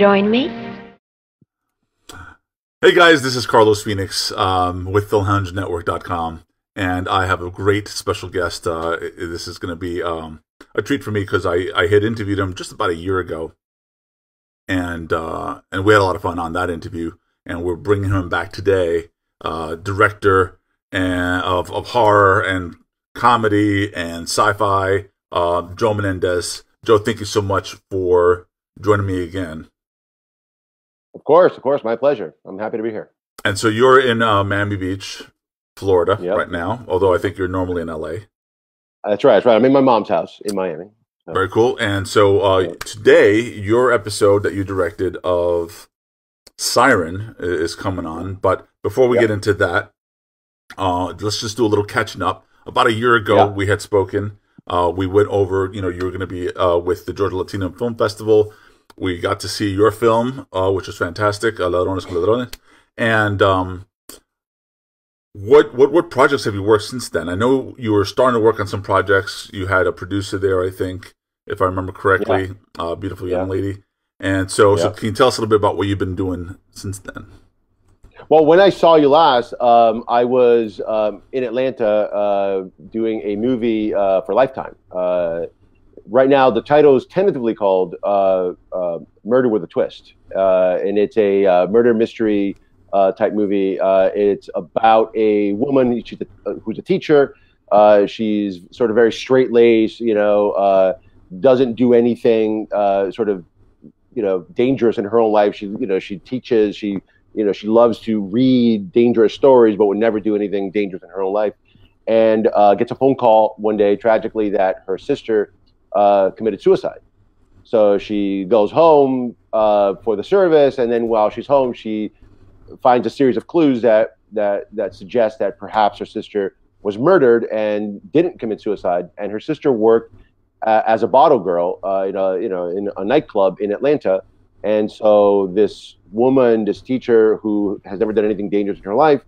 Join me? Hey guys, this is Carlos Phoenix um, with FilmHoundsNetwork.com, and I have a great special guest. Uh, this is going to be um, a treat for me because I, I had interviewed him just about a year ago, and uh, and we had a lot of fun on that interview. And we're bringing him back today, uh, director and of of horror and comedy and sci-fi, uh, Joe Menendez. Joe, thank you so much for joining me again. Of course, of course, my pleasure. I'm happy to be here. And so you're in uh, Miami Beach, Florida, Yep. right now. Although I think you're normally in LA. That's right. That's right. I'm in my mom's house in Miami. So, Very cool. And so uh, Yeah. today, your episode that you directed of Siren is coming on. But before we Yeah. get into that, uh, let's just do a little catching up. About a year ago, Yeah. we had spoken. Uh, we went over, you know, you were going to be uh, with the Georgia Latino Film Festival. We got to see your film, uh, which was fantastic, uh, Ladrones con Ladrones. And um, what what what projects have you worked since then? I know you were starting to work on some projects. You had a producer there, I think, if I remember correctly, a beautiful young Yeah. lady. And so, so can you tell us a little bit about what you've been doing since then? Well, when I saw you last, um, I was um, in Atlanta uh, doing a movie uh, for Lifetime. Right now, the title is tentatively called uh, uh, "Murder with a Twist," uh, and it's a uh, murder mystery uh, type movie. It's about a woman a, who's a teacher. She's sort of very straight laced, you know, doesn't do anything sort of, you know, dangerous in her own life. She, you know, she teaches. She you know she loves to read dangerous stories but would never do anything dangerous in her own life and uh, gets a phone call one day tragically that her sister uh, committed suicide. So she goes home uh, for the service and then while she's home she finds a series of clues that that that suggest that perhaps her sister was murdered and didn't commit suicide. And her sister worked uh, as a bottle girl uh, in a you know in a nightclub in Atlanta. And so this woman, this teacher who has never done anything dangerous in her life,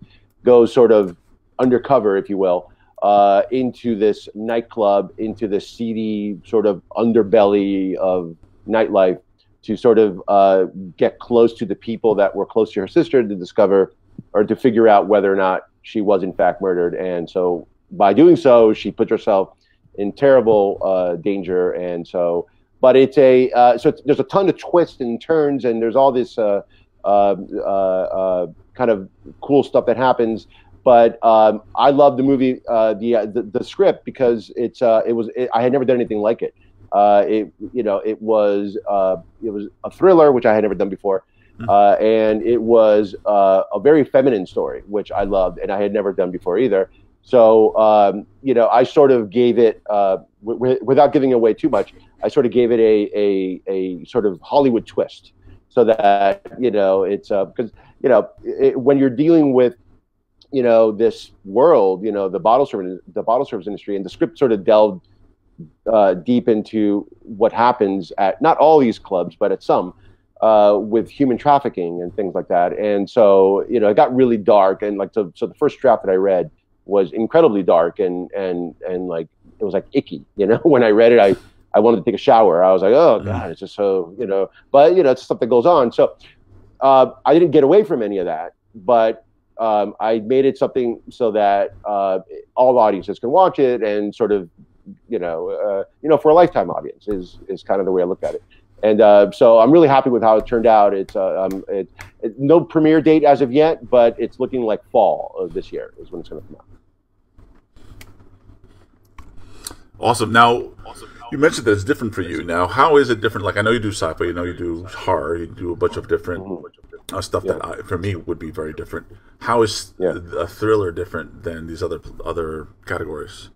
goes sort of undercover, if you will, uh, into this nightclub, into the seedy sort of underbelly of nightlife to sort of uh, get close to the people that were close to her sister to discover or to figure out whether or not she was in fact murdered. And so by doing so, she puts herself in terrible uh, danger. And so but it's a uh, so it's, there's a ton of twists and turns and there's all this uh, uh, uh, kind of cool stuff that happens but um, I love the movie uh, the, uh, the the script because it's uh, it was it, I had never done anything like it. Uh, it you know it was uh, it was a thriller which I had never done before. Uh, and it was uh, a very feminine story which I loved and I had never done before either. So um, you know I sort of gave it uh, w- w- without giving away too much I sort of gave it a a, a sort of Hollywood twist, so that you know it's because you know it, when you're dealing with you know this world, you know the bottle service the bottle service industry, and the script sort of delved uh, deep into what happens at not all these clubs, but at some. Uh, with human trafficking and things like that, and so you know it got really dark, and like so, so the first draft that I read was incredibly dark and and and like it was like icky, you know. When I read it, I I wanted to take a shower. I was like, oh god, it's just so you know. But you know, it's stuff that goes on. So uh, I didn't get away from any of that, but um, I made it something so that uh, all audiences can watch it and sort of, you know, uh, you know, for a lifetime audience is is kind of the way I look at it. And uh, so I'm really happy with how it turned out. It's uh, um, it, it, no premiere date as of yet, but it's looking like fall of this year is when it's going to come out. Awesome. Now, you mentioned that it's different for you. Now, how is it different? Like, I know you do sci-fi, you know you do horror, you do a bunch of different uh, stuff that I, for me would be very different. How is Yeah. a thriller different than these other other categories?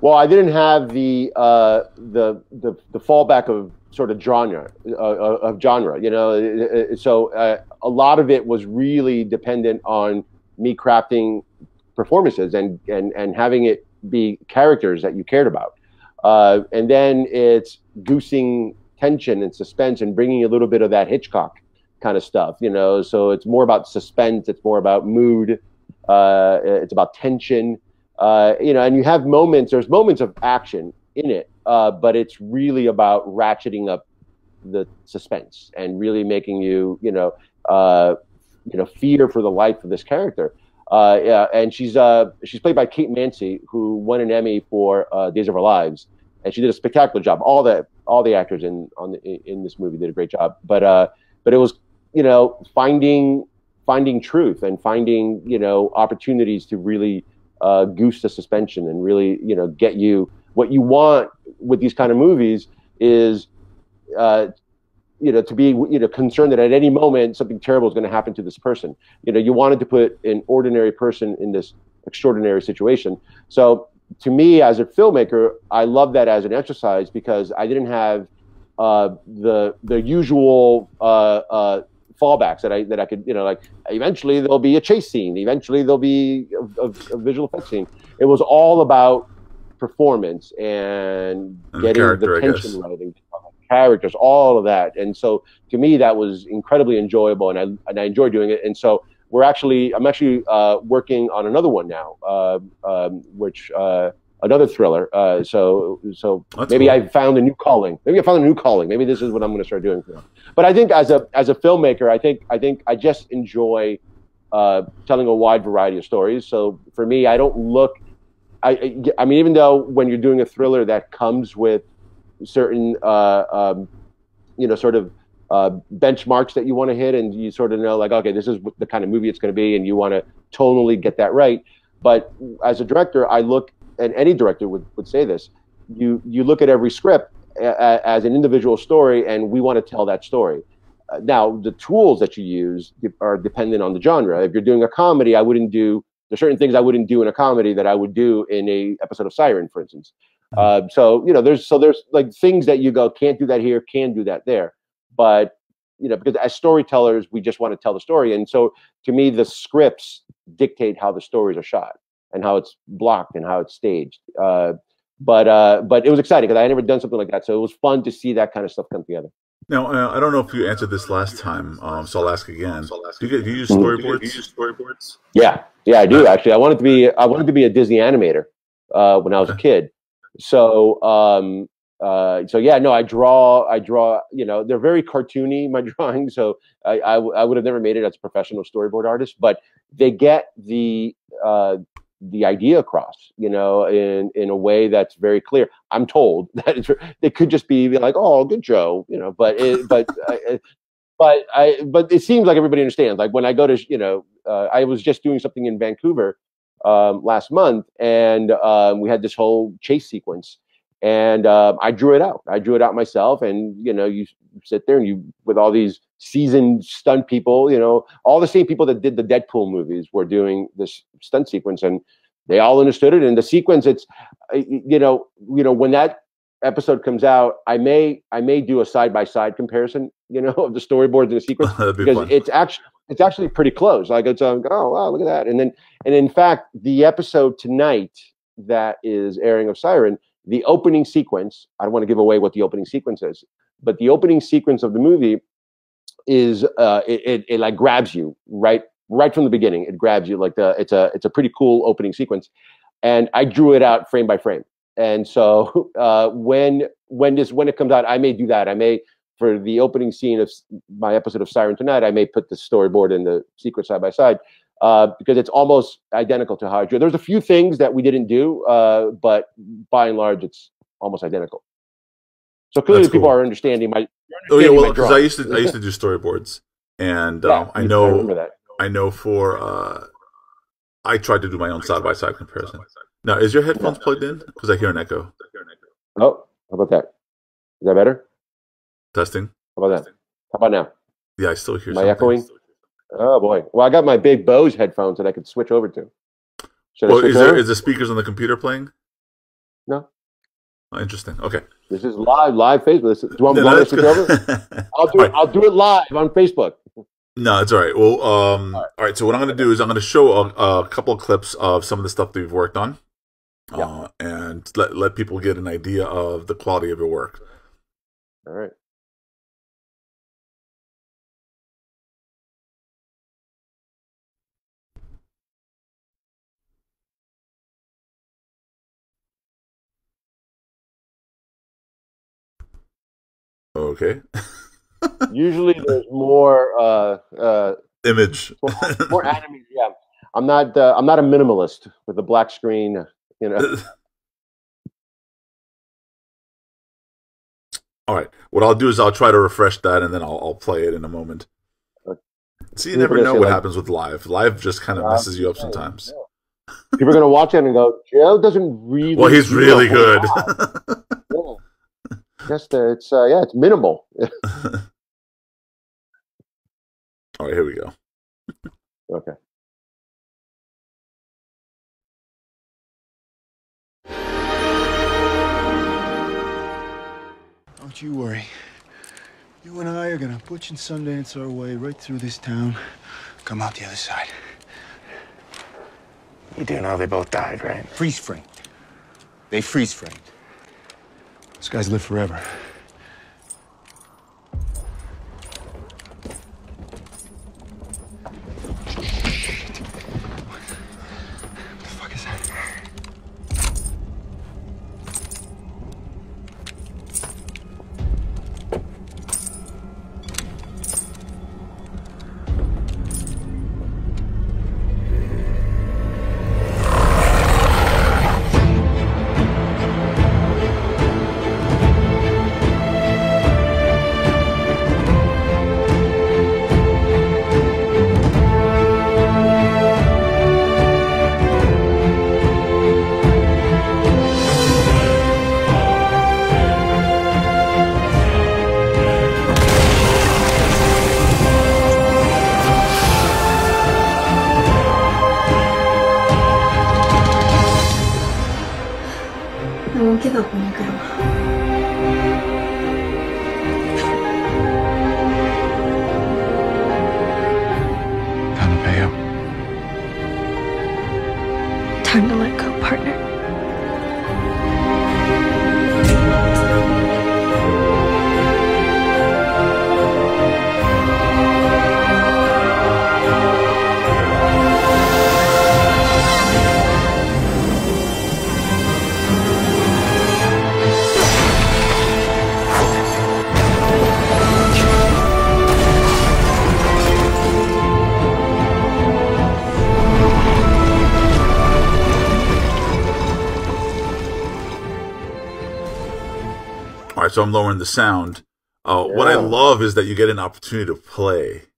Well, I didn't have the uh, the, the the fallback of sort of genre uh, of genre, you know. Uh, So uh, a lot of it was really dependent on me crafting performances and and and having it be characters that you cared about, uh, and then it's goosing tension and suspense and bringing a little bit of that Hitchcock kind of stuff, you know. So it's more about suspense, it's more about mood, uh, it's about tension uh, you know, and you have moments. There's moments of action in it, uh, but it's really about ratcheting up the suspense and really making you, you know, uh, you know, fear for the life of this character. Uh, yeah, and she's uh, she's played by Kate Mansi, who won an Emmy for Days of Our Lives, and she did a spectacular job. All the all the actors in on the, in this movie did a great job. But uh, but it was you know finding finding truth and finding you know opportunities to really uh, goose the suspension and really you know get you what you want with these kind of movies is uh, you know, to be you know concerned that at any moment something terrible is going to happen to this person. You know, you wanted to put an ordinary person in this extraordinary situation. So to me, as a filmmaker, I love that as an exercise because I didn't have uh, the the usual uh, uh, fallbacks that I that I could you know like eventually there'll be a chase scene, eventually there'll be a, a, a visual effect scene. It was all about performance and, and getting the tension right and characters, all of that. And so to me, that was incredibly enjoyable, and I and I enjoy doing it. And so we're actually, I'm actually uh, working on another one now, uh, um, which uh, another thriller. Uh, so so That's maybe cool. I found a new calling. Maybe I found a new calling. Maybe this is what I'm going to start doing. But I think as a as a filmmaker, I think I think I just enjoy uh, telling a wide variety of stories. So for me, I don't look. I, I mean, even though when you're doing a thriller that comes with certain uh, um, you know sort of uh, benchmarks that you want to hit, and you sort of know like, okay, this is the kind of movie it's going to be, and you want to tonally get that right. But as a director, I look, and any director would, would say this, you you look at every script a, as an individual story, and we want to tell that story. Uh, now, the tools that you use are dependent on the genre. If you're doing a comedy, I wouldn't do there's certain things I wouldn't do in a comedy that I would do in a episode of Siren, for instance. Uh, so you know, there's so there's like things that you go can't do that here, can do that there, but you know, because as storytellers, we just want to tell the story, and so to me, the scripts dictate how the stories are shot and how it's blocked and how it's staged. Uh, but uh, but it was exciting because I had never done something like that, so it was fun to see that kind of stuff come together. Now, uh, I don't know if you answered this last time, um, so I'll ask again. Do you, get, do you use storyboards? Do you use storyboards? Yeah, yeah, I do actually. I wanted to be I wanted to be a Disney animator uh, when I was a kid, so, um, uh, so yeah, no, I draw, I draw, you know, they're very cartoony, my drawings. So I, I, I would have never made it as a professional storyboard artist, but they get the, uh, the idea across, you know, in in a way that's very clear. I'm told that it's, it could just be like, "Oh, good Joe," you know, but it, but but I but it seems like everybody understands. Like when I go to, you know, uh, I was just doing something in Vancouver um, last month, and um, we had this whole chase sequence. And uh, I drew it out. I drew it out myself. And you know, you sit there and you with all these seasoned stunt people. You know, all the same people that did the Deadpool movies were doing this stunt sequence, and they all understood it. And the sequence, it's uh, you know, you know, when that episode comes out, I may I may do a side by side comparison, you know, of the storyboards and the sequence be because fun. it's actually it's actually pretty close. Like it's um, oh wow, look at that. And then and in fact, the episode tonight that is airing of Siren, the opening sequence. I don't want to give away what the opening sequence is, but the opening sequence of the movie is uh, it, it, it like grabs you right right from the beginning. It grabs you like the it's a it's a pretty cool opening sequence, and I drew it out frame by frame. And so uh, when when this when it comes out, I may do that. I may for the opening scene of my episode of Siren Tonight, I may put the storyboard and the secret side by side uh, because it's almost identical to how I drew. There's a few things that we didn't do, uh, but by and large, it's almost identical. So clearly, cool. people are understanding my. oh yeah, well, because I used to I used to do storyboards, and yeah, um, I know I, I know for uh, I tried to do my own side by side comparison. Now, is your headphones plugged in? Because I hear an echo. Oh, how about that? Is that better? Testing. How about that? How about now? Yeah, I still hear. Am I echoing? Oh boy. Well, I got my big Bose headphones that I could switch over to. Should well, is there over? is the speakers on the computer playing? No. Oh, interesting. Okay. This is live, live Facebook. This is, do you want, no, to switch over? I'll do it. Right. I'll do it live on Facebook. No, it's all right. Well, um, all right. All right so what I'm going to do is I'm going to show a, a, couple of clips of some of the stuff that we've worked on, yeah. uh, and let let people get an idea of the quality of your work. All right. Okay. Usually, there's more uh, uh, image, more, enemies. Yeah, I'm not. Uh, I'm not a minimalist with a black screen. You know. All right. What I'll do is I'll try to refresh that, and then I'll, I'll play it in a moment. See, you never know what like, happens with live. Live just kind of messes you up sometimes. Yeah. People are going to watch it and go, Joe doesn't really. Well, he's really good. yeah. Just uh, it's uh, yeah, it's minimal. All right, here we go. okay. Don't you worry. You and I are gonna Butch and Sundance our way right through this town, come out the other side. You do know they both died, right? Freeze framed. They freeze framed. Those guys live forever. Time to let go, partner. So I'm lowering the sound. Uh, yeah. What I love is that you get an opportunity to play.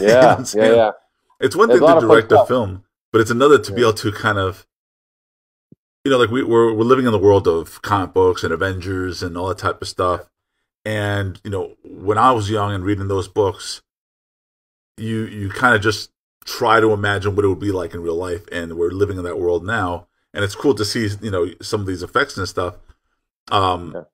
Yeah, yeah, yeah. It's one thing to direct a film, but it's another to yeah. be able to kind of, you know, like we, we're we're living in the world of comic books and Avengers and all that type of stuff. And you know, when I was young and reading those books, you you kind of just try to imagine what it would be like in real life, and we're living in that world now. And it's cool to see, you know, some of these effects and stuff. Um, yeah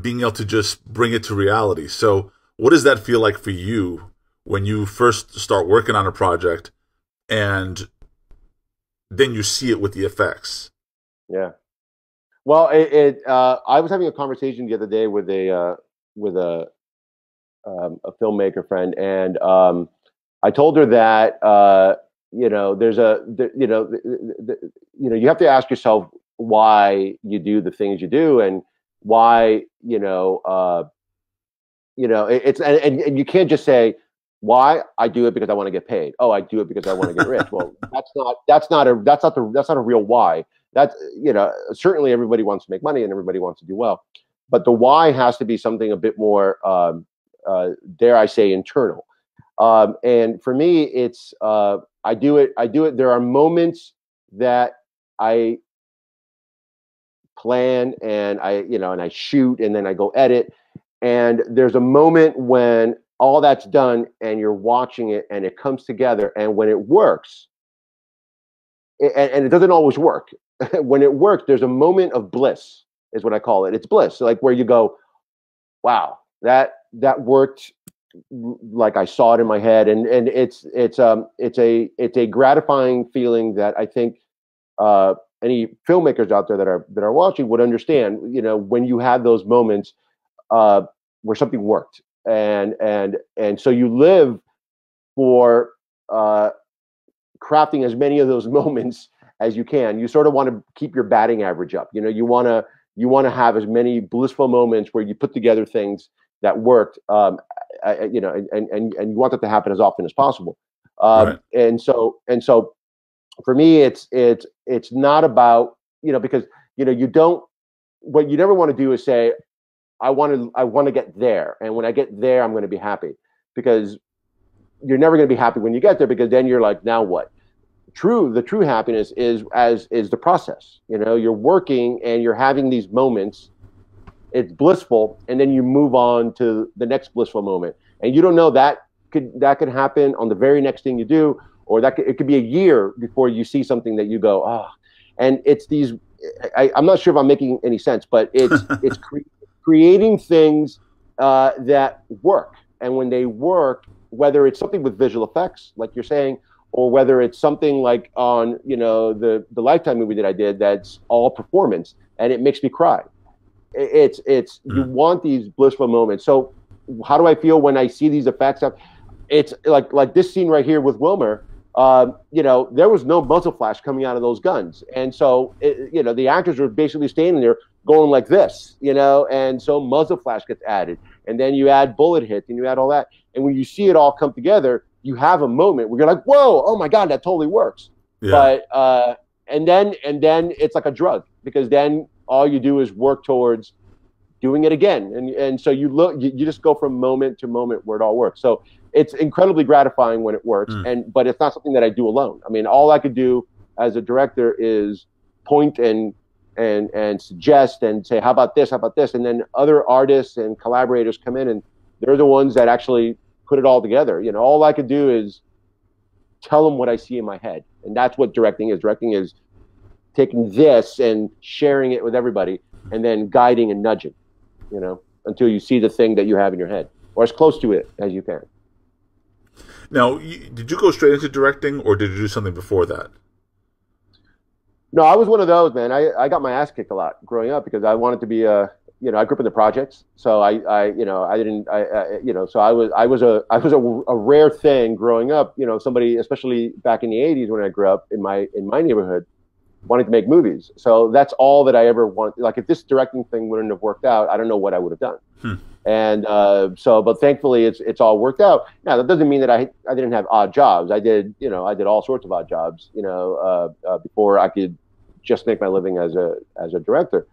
being able to just bring it to reality. So, what does that feel like for you when you first start working on a project and then you see it with the effects? Yeah. Well, it. it uh, I was having a conversation the other day with a uh, with a um, a filmmaker friend, and um, I told her that uh, you know there's a you know the, the, you know you have to ask yourself why you do the things you do, and why you know uh, you know it, it's and, and, and you can't just say why I do it because I want to get paid. Oh, I do it because I want to get rich. well, that's not that's not a that's not the that's not a real why. That's you know certainly everybody wants to make money and everybody wants to do well, but the why has to be something a bit more um, uh, dare I say internal. Um, and for me, it's uh, I do it. I do it. There are moments that I plan and I, you know, and I shoot and then I go edit. And there's a moment when all that's done and you're watching it and it comes together. And when it works, it, and, it doesn't always work. when it works, there's a moment of bliss, is what I call it. It's bliss, like where you go, wow, that that worked like I saw it in my head, and and it's it's um it's a it's a gratifying feeling that I think uh, any filmmakers out there that are that are watching would understand. You know, when you have those moments uh, where something worked, and and and so you live for uh, crafting as many of those moments as you can. You sort of want to keep your batting average up. You know, you want to you want to have as many blissful moments where you put together things that worked. Um, I, you know, and, and and you want that to happen as often as possible. Um, right. And so and so, for me, it's it's it's not about you know because you know you don't what you never want to do is say I want to I want to get there, and when I get there, I'm going to be happy because you're never going to be happy when you get there because then you're like, now what? True, the true happiness is as is the process. You know, you're working and you're having these moments. It's blissful, and then you move on to the next blissful moment, and you don't know that could that could happen on the very next thing you do, or that could, it could be a year before you see something that you go, ah. Oh. And it's these. I, I'm not sure if I'm making any sense, but it's it's cre- creating things uh, that work, and when they work, whether it's something with visual effects, like you're saying, or whether it's something like on you know the the Lifetime movie that I did that's all performance and it makes me cry. It's it's mm. you want these blissful moments. So how do I feel when I see these effects? It's like like this scene right here with Wilmer. Um, you know, there was no muzzle flash coming out of those guns, and so it, you know the actors were basically standing there going like this, you know, and so muzzle flash gets added, and then you add bullet hits, and you add all that, and when you see it all come together, you have a moment where you're like, "Whoa! Oh my God, that totally works." Yeah. But uh, and then and then it's like a drug because then all you do is work towards doing it again, and and so you look, you, you just go from moment to moment where it all works. So it's incredibly gratifying when it works, mm. and but it's not something that I do alone. I mean, all I could do as a director is point and and and suggest and say, how about this? How about this? And then other artists and collaborators come in and they're the ones that actually put it all together. You know, all I could do is tell them what I see in my head, and that's what directing is. Directing is taking this and sharing it with everybody, and then guiding and nudging. You know, until you see the thing that you have in your head, or as close to it as you can. Now, did you go straight into directing, or did you do something before that? No, I was one of those, man. I, I got my ass kicked a lot growing up because I wanted to be a, you know, I grew up in the projects, so I, I, you know, I didn't, I, I you know, so I was, I was a, I was a, a rare thing growing up. You know, somebody, especially back in the '80s when I grew up in my in my neighborhood, wanted to make movies. So that's all that I ever want. Like, if this directing thing wouldn't have worked out, I don't know what I would have done. Hmm. And uh, so, but thankfully, it's it's all worked out. Now, that doesn't mean that I I didn't have odd jobs. I did, you know, I did all sorts of odd jobs. You know, uh, uh, before I could just make my living as a as a director.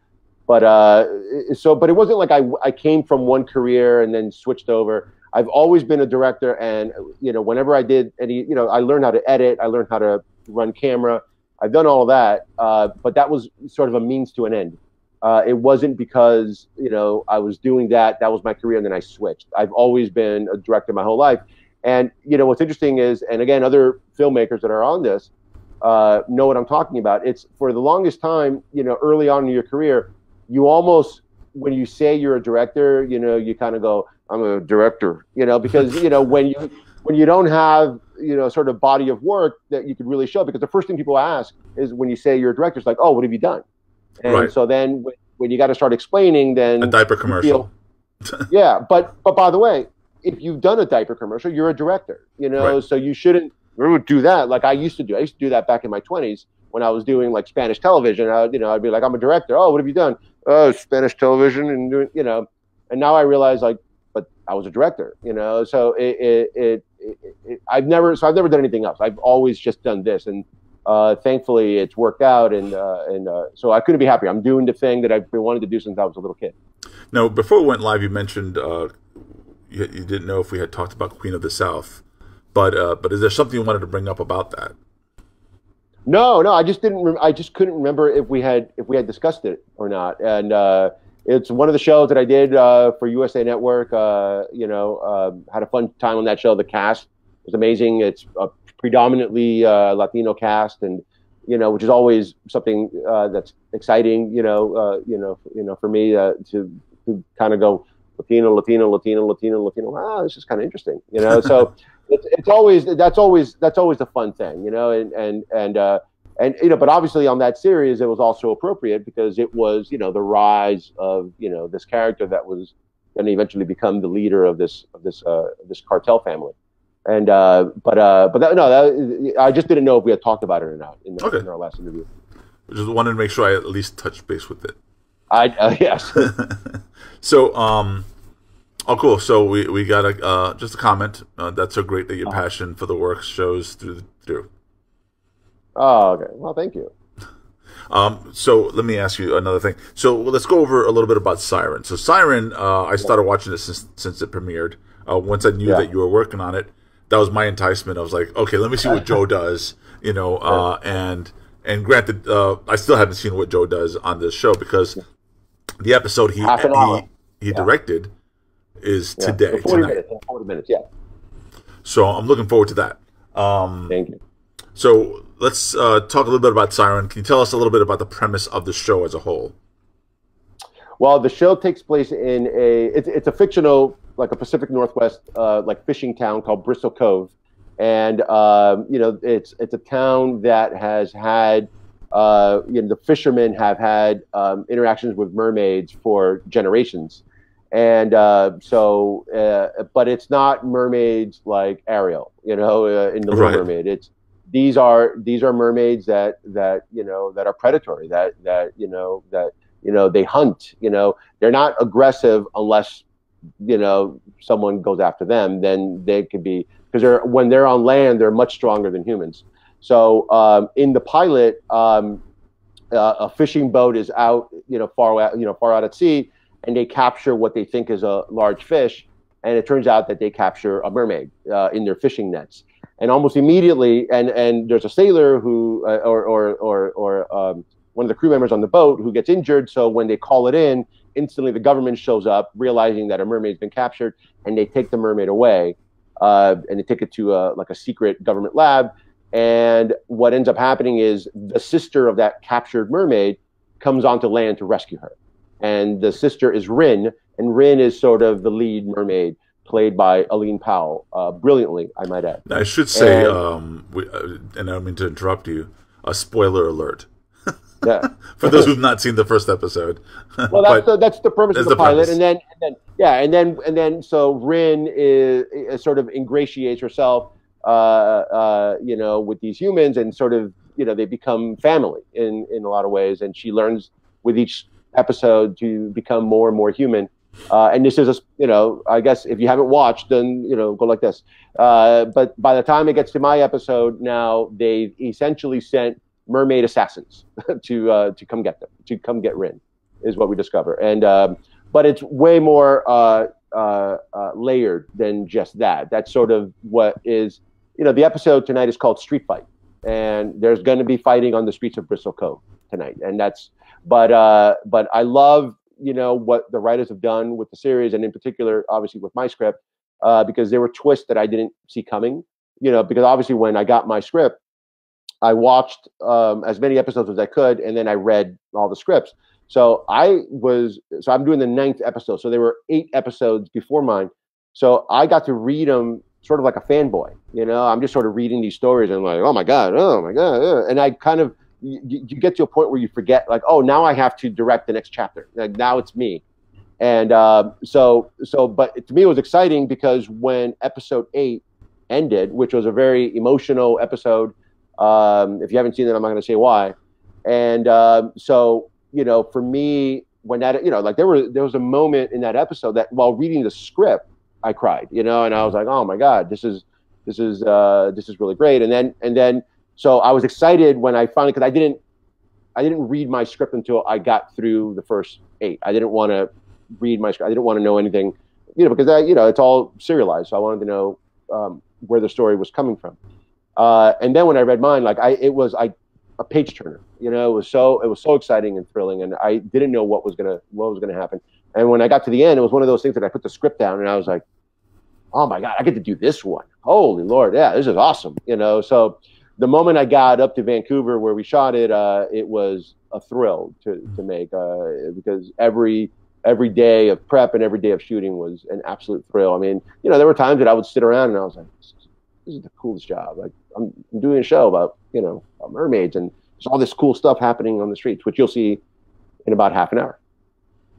But uh, so, but it wasn't like I I came from one career and then switched over. I've always been a director, and you know, whenever I did any, you know, I learned how to edit, I learned how to run camera. I've done all of that, uh, but that was sort of a means to an end. Uh, it wasn't because you know I was doing that. That was my career, and then I switched. I've always been a director my whole life, and you know what's interesting is, and again, other filmmakers that are on this, uh, know what I'm talking about. It's for the longest time, you know, early on in your career, you almost when you say you're a director, you know, you kind of go, "I'm a director," you know, because you know when you when you don't have you know sort of body of work that you could really show, because the first thing people ask is when you say you're a director, it's like, "Oh, what have you done?" And right. so then when, when you got to start explaining, then a diaper commercial. Feel, yeah, but but by the way, if you've done a diaper commercial, you're a director, you know, right. so you shouldn't do that like I used to do. I used to do that back in my 20s when I was doing like Spanish television. I, you know, I'd be like, I'm a director. Oh, what have you done? Oh, Spanish television and doing, you know. And now I realize like, I was a director, you know. So it, it, it, it, I've never, so I've never done anything else. I've always just done this, and uh, thankfully it's worked out, and uh, and uh, so I couldn't be happier. I'm doing the thing that I've been wanting to do since I was a little kid. Now, before we went live, you mentioned uh, you, you didn't know if we had talked about Queen of the South. But uh, but is there something you wanted to bring up about that? No, no, I just didn't. Re- I just couldn't remember if we had if we had discussed it or not. And uh, it's one of the shows that I did uh, for USA Network. Uh, you know, uh, had a fun time on that show. The cast was amazing. It's a predominantly uh, Latino cast, and you know, which is always something uh, that's exciting. You know, uh, you know, you know, for me uh, to to kind of go Latino, Latino, Latino, Latino, Latino. Ah, this is kind of interesting. You know, so it's, it's always that's always that's always the fun thing, you know, and and and uh, and you know, but obviously on that series it was also appropriate because it was you know the rise of you know this character that was going to eventually become the leader of this of this uh, this cartel family. And uh, but uh, but that, no, that, I just didn't know if we had talked about it or not in, the, okay. in our last interview. Just wanted to make sure I at least touched base with it. I uh, yes. so um, Oh, cool. So we we got a uh, just a comment. Uh, that's so great that your Uh-huh. passion for the work shows through the, through. Oh, okay. Well, thank you. Um, so let me ask you another thing. So let's go over a little bit about Siren. So Siren, uh, I started watching it since since it premiered. Uh, once I knew Yeah. that you were working on it, that was my enticement. I was like, okay, let me see what Joe does. You know, uh, and and granted, uh, I still haven't seen what Joe does on this show because the episode he Half an hour. he, he directed is Yeah. today In 40 tonight. minutes. in 40 minutes. Yeah. So I'm looking forward to that. Um, Thank you. So let's uh, talk a little bit about Siren. Can you tell us a little bit about the premise of the show as a whole? Well, the show takes place in a it's, it's a fictional like a Pacific Northwest uh, like fishing town called Bristol Cove, and um, you know it's it's a town that has had uh, you know the fishermen have had um, interactions with mermaids for generations, and uh, so uh, but it's not mermaids like Ariel, you know, uh, in the Little Right. Mermaid. It's these are these are mermaids that that you know that are predatory that that you know that you know they hunt you know. They're not aggressive unless you know someone goes after them then they could be because they're when they're on land they're much stronger than humans. So um, in the pilot um, uh, a fishing boat is out you know far out you know far out at sea and they capture what they think is a large fish and it turns out that they capture a mermaid uh, in their fishing nets and almost immediately and and there's a sailor who uh, or or or, or um, one of the crew members on the boat who gets injured. So when they call it in, instantly the government shows up, realizing that a mermaid's been captured, and they take the mermaid away, uh, and they take it to a, like a secret government lab. And what ends up happening is the sister of that captured mermaid comes onto land to rescue her, and the sister is Rin, and Rin is sort of the lead mermaid, played by Eline Powell, uh, brilliantly, I might add. I should say, And- um, we, uh, and I don't mean to interrupt you. A spoiler alert Yeah. for those who've not seen the first episode. well that's the, that's the premise That's of the, the pilot premise. and then and then yeah and then and then so Rin is, is sort of ingratiates herself uh, uh, you know with these humans and sort of you know they become family in in a lot of ways and she learns with each episode to become more and more human uh, and this is a you know I guess if you haven't watched then you know go like this uh, but by the time it gets to my episode now they've essentially sent mermaid assassins to uh, to come get them to come get Rin is what we discover. And um, but it's way more uh, uh, uh, layered than just that. That's sort of what is you know the episode tonight is called Street Fight, and there's going to be fighting on the streets of Bristol Cove tonight, and that's but uh, but I love you know what the writers have done with the series, and in particular, obviously with my script, uh, because there were twists that I didn't see coming. You know, because obviously when I got my script, I watched um, as many episodes as I could, and then I read all the scripts. So I was so I'm doing the ninth episode. So there were eight episodes before mine. So I got to read them sort of like a fanboy. You know, I'm just sort of reading these stories and like, oh my god, oh my god, uh," and I kind of you, you get to a point where you forget like, oh, now I have to direct the next chapter. Like now it's me. And uh, so so, but to me it was exciting because when episode eight ended, which was a very emotional episode. Um, if you haven't seen it, I'm not going to say why. And um, so, you know, for me, when that, you know, like there were there was a moment in that episode that while reading the script, I cried, you know, and I was like, oh my god, this is this is uh, this is really great. And then and then so I was excited when I finally because I didn't I didn't read my script until I got through the first eight. I didn't want to read my script. I didn't want to know anything, you know, because I, you know it's all serialized. So I wanted to know um, where the story was coming from. Uh, and then when I read mine, like I, it was I, a page turner. You know, it was so it was so exciting and thrilling, and I didn't know what was gonna what was gonna happen. And when I got to the end, it was one of those things that I put the script down, and I was like, "Oh my god, I get to do this one! Holy Lord, yeah, this is awesome!" You know, so the moment I got up to Vancouver where we shot it, uh, it was a thrill to to make uh, because every every day of prep and every day of shooting was an absolute thrill. I mean, you know, there were times that I would sit around and I was like, "This is, this is the coolest job. Like, I'm, I'm doing a show about you know about mermaids and there's all this cool stuff happening on the streets, which you'll see in about half an hour.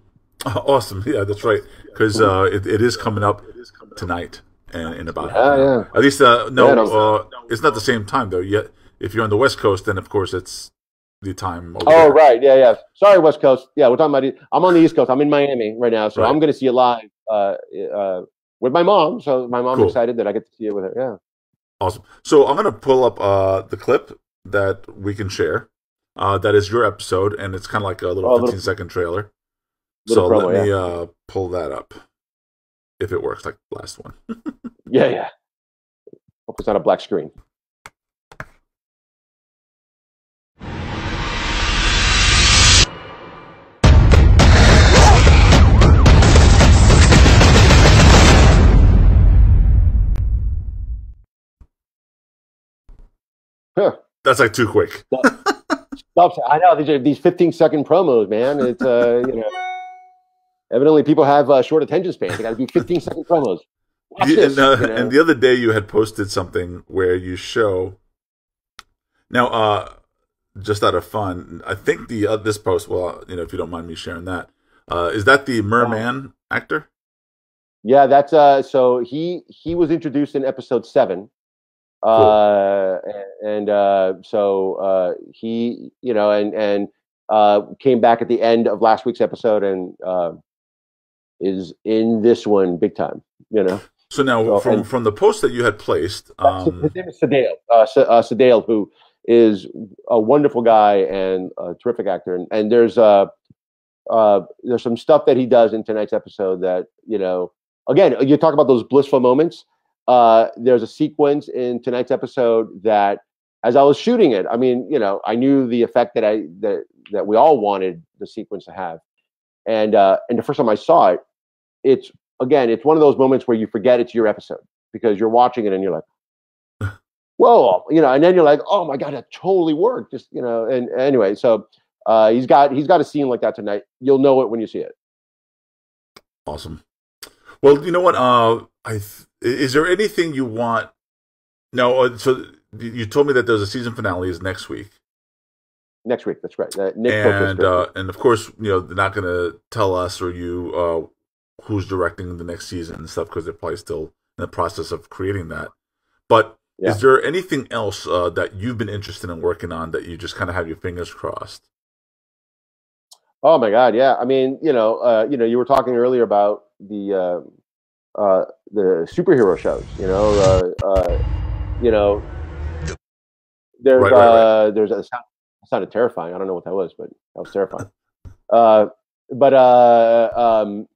awesome. Yeah, that's right. Because uh, it, it is coming up tonight and in about half Yeah, yeah. At least, uh, no, Yeah, uh, it's not the same time though. Yet, if you're on the West Coast, then of course it's the time. Over Oh there. right, yeah, yeah. Sorry, West Coast. Yeah, we're talking about. it. I'm on the East Coast. I'm in Miami right now, so Right. I'm going to see it live uh, uh, with my mom. So my mom's Cool. excited that I get to see it with her. Yeah. Awesome. So I'm gonna pull up uh, the clip that we can share. Uh, that is your episode, and it's kind of like a little Oh, a little- 15 second trailer. little so promo, let me uh, pull that up, if it works like the last one. Yeah, yeah. Hope it's not a black screen. Huh. That's like too quick. Stop. I know these are these 15 second promos, man. It's uh, you know, evidently people have uh, short attention spans. They got to do 15 second promos. You- this, and, uh, you know? and the other day you had posted something where you show. Now, uh, just out of fun, I think the uh, this post. Well, you know, if you don't mind me sharing that, uh, is that the merman actor? Yeah, that's uh. So he he was introduced in episode seven, uh, and uh, so uh, he you know and and uh came back at the end of last week's episode and uh, is in this one big time. You know, So now, Well, from and- from the post that you had placed, um, his name is Sadale. Uh, uh, Sadale, who is a wonderful guy and a terrific actor. And, and there's uh, uh, there's some stuff that he does in tonight's episode that you know. Again, you talk about those blissful moments. Uh, there's a sequence in tonight's episode that, as I was shooting it, I mean, you know, I knew the effect that I that that we all wanted the sequence to have, and uh, and the first time I saw it, it's again, it's one of those moments where you forget it's your episode because you're watching it and you're like whoa, you know, and then you're like, oh my god, that totally worked. Just you know, and anyway, so uh, he's got he's got a scene like that tonight. You'll know it when you see it. Awesome. Well, you know what? Uh, I th- is there anything you want? No. Uh, so you told me that there's a season finale is next week, Next week, that's right. Uh, Nick and uh, and of course, you know they're not going to tell us or you uh, who's directing the next season and stuff because they're probably still in the process of creating that. But Yeah. is there anything else uh, that you've been interested in working on that you just kind of have your fingers crossed? Oh my God, yeah. I mean, you know, uh, you know, you were talking earlier about the uh, uh, the superhero shows. You know, uh, uh, you know, there's Right, right, right. uh, there's a sounded terrifying. I don't know what that was, but that was terrifying. uh, but uh, um,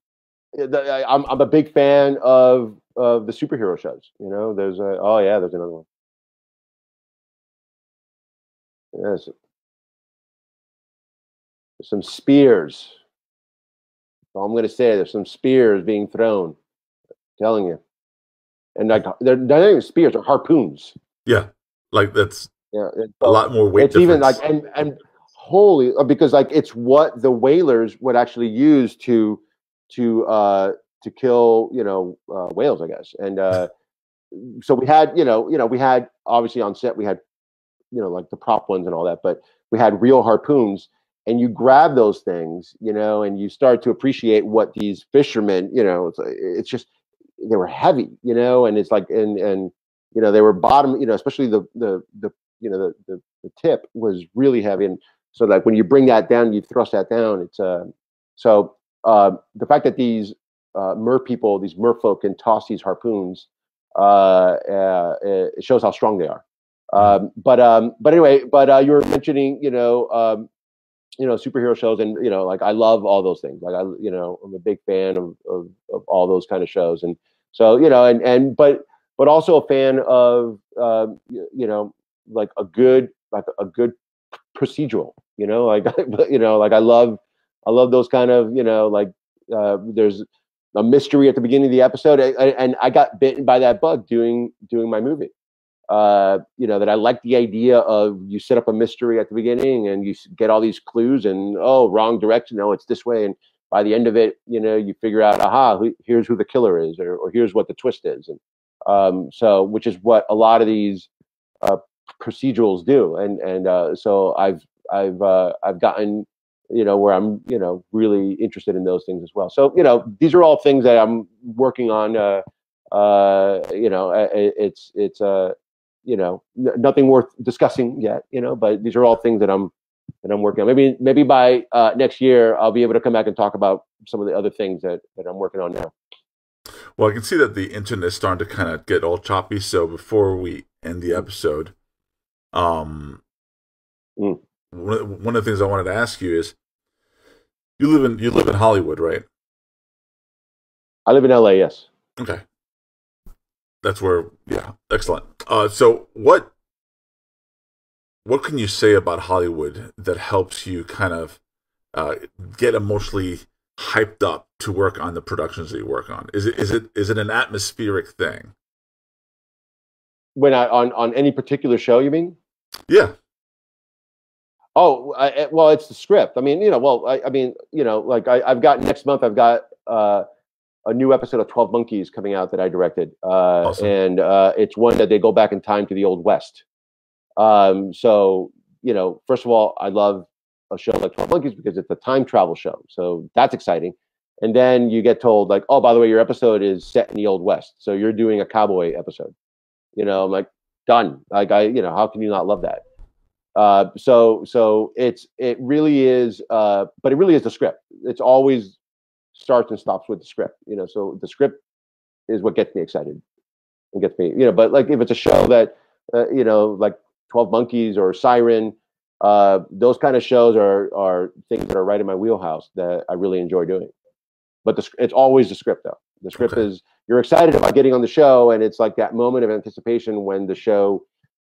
the, I'm I'm a big fan of of the superhero shows. You know, there's a oh yeah, there's another one. Yes. There's some spears. All I'm going to say, there's some spears being thrown. telling you. And like they're, they're not even spears, they're harpoons. Yeah, like that's Yeah, it's, a lot more weight. It's even like and and holy uh, because like it's what the whalers would actually use to to uh to kill you know uh, whales, I guess. And uh, so we had you know you know we had obviously on set we had you know like the prop ones and all that, but we had real harpoons. And you grab those things, you know, and you start to appreciate what these fishermen, you know, it's, it's just they were heavy, you know, and it's like and and you know they were bottom, you know, especially the the the you know the the, the tip was really heavy, and so like when you bring that down, you thrust that down. It's uh so uh, the fact that these uh, mer people, these merfolk, can toss these harpoons, uh, uh, it shows how strong they are. Um, but um, but anyway, but uh, you were mentioning, you know, um, you know, superhero shows, and you know, like I love all those things. Like I, you know, I'm a big fan of of, of all those kind of shows, and so you know, and and but but also a fan of y- you know, like a good like a good procedural. You know, like you know, like I love I love those kind of you know, like uh, there's a mystery at the beginning of the episode, and, I got bitten by that bug doing doing my movie uh, you know, that I like the idea of you set up a mystery at the beginning and you get all these clues and oh, wrong direction. No, it's this way. And by the end of it, you know, you figure out, aha, who, here's who the killer is, or, or here's what the twist is. And um, so, which is what a lot of these uh, procedurals do. And and uh, so I've I've uh, I've gotten you know where I'm you know really interested in those things as well. So you know, these are all things that I'm working on. Uh, uh, you know, it- it's it's uh, you know n- nothing worth discussing yet you know but these are all things that i'm that i'm working on maybe maybe by uh, next year i'll be able to come back and talk about some of the other things that that i'm working on now Well, I can see that the internet is starting to kind of get all choppy. So before we end the episode, um, Mm. one, of- one of the things I wanted to ask you is, you live in you live in Hollywood, right? I live in LA. Yes. Okay, that's where. Yeah, excellent. Uh, so what what can you say about Hollywood that helps you kind of uh, get emotionally hyped up to work on the productions that you work on? Is it is it is it an atmospheric thing? When I on on any particular show, you mean? Yeah. Oh, I, well, it's the script. I mean, you know, well, I, I mean, you know, like I, I've got next month, I've got uh, a new episode of Twelve Monkeys coming out that I directed, uh, Awesome. and uh, it's one that they go back in time to the old west. Um, so, you know, first of all, I love a show like Twelve Monkeys because it's a time travel show, so that's exciting. And then you get told like, oh, by the way, your episode is set in the old west, so you're doing a cowboy episode. You know, I'm like, done. Like I, you know, how can you not love that? Uh, so so it's it really is, uh, but it really is the script. It's always starts and stops with the script. You know, so the script is what gets me excited and gets me. You know, but like if it's a show that uh, you know, like Twelve Monkeys or Siren, uh, those kind of shows are are things that are right in my wheelhouse that I really enjoy doing. But the, it's always the script though. The script Okay. is you're excited about getting on the show, and it's like that moment of anticipation when the show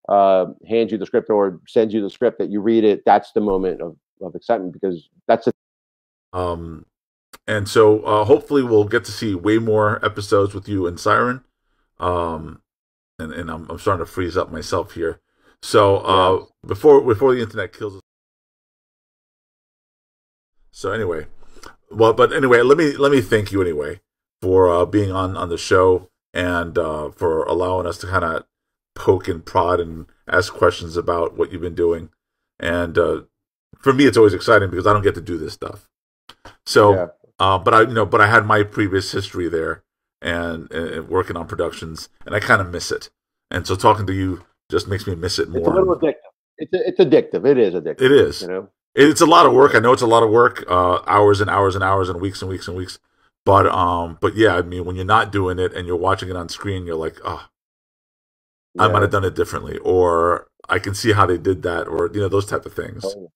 uh, hands you the script or sends you the script that you read it. That's the moment of, of excitement because that's the Um, and so uh, hopefully we'll get to see way more episodes with you and Siren. Um, and, and I'm, I'm starting to freeze up myself here. So uh, Yeah. before before the internet kills us. So anyway, well, but anyway, let me let me thank you anyway for uh, being on on the show and uh, for allowing us to kind of poke and prod and ask questions about what you've been doing. And uh, for me, it's always exciting because I don't get to do this stuff. So, Yeah. uh, but I, you know, but I had my previous history there and, and working on productions, and I kind of miss it. And so, talking to you just makes me miss it it's a more. little addictive. It's it's addictive. It is addictive. It is. You know. It's a lot of work. I know it's a lot of work, uh, hours and hours and hours and weeks and weeks and weeks. But um, but yeah, I mean, when you're not doing it and you're watching it on screen, you're like, oh, I might have done it differently, or I can see how they did that, or you know, those type of things. Oh,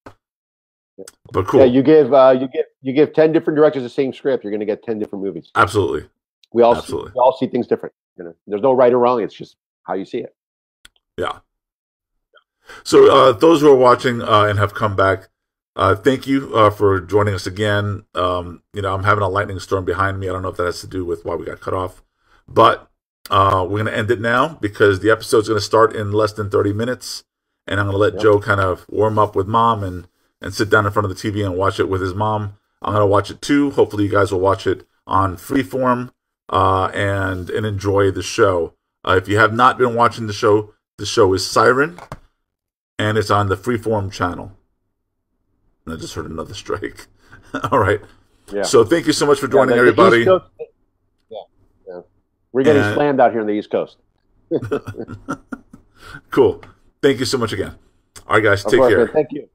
But cool, Yeah, you give uh, you give you give ten different directors the same script, you're going to get ten different movies. absolutely. We all see, Absolutely. we all see things different. You know, there's no right or wrong. It's just how you see it. Yeah. So uh, those who are watching uh, and have come back, uh, thank you uh, for joining us again. Um, you know, I'm having a lightning storm behind me. I don't know if that has to do with why we got cut off, but uh, we're going to end it now because the episode's going to start in less than 30 minutes, and I'm going to let Yep. Joe kind of warm up with mom and and sit down in front of the TV and watch it with his mom. I'm going to watch it too. Hopefully, you guys will watch it on Freeform uh, and and enjoy the show. Uh, if you have not been watching the show, the show is Siren, and it's on the Freeform channel. I just heard another strike. All right. Yeah. So thank you so much for joining the everybody. Coast- yeah, yeah. We're getting And- slammed out here on the East Coast. Cool. Thank you so much again. All right, guys. Of Take course, care. man. Thank you.